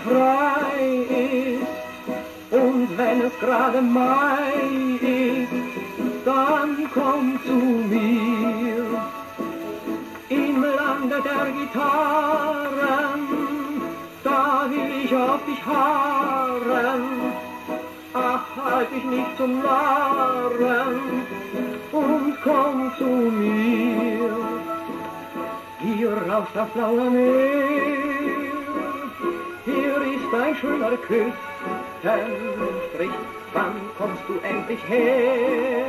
frei ist und wenn es gerade Mai ist, dann komm zu mir. Im Lande der Gitarren, da will ich auf dich harren. Ach, halt dich nicht zum Narren und komm zu mir. Hier rauscht das blaue Meer, hier ist ein schöner Küstenstrich. Wann kommst du endlich her?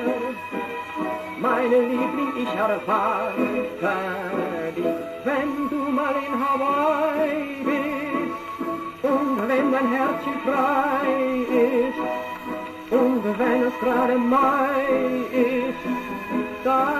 Meine Liebling, ich erwarte dich, wenn du mal in Hawaii bist und wenn dein Herzchen frei ist und wenn es gerade Mai ist, dann.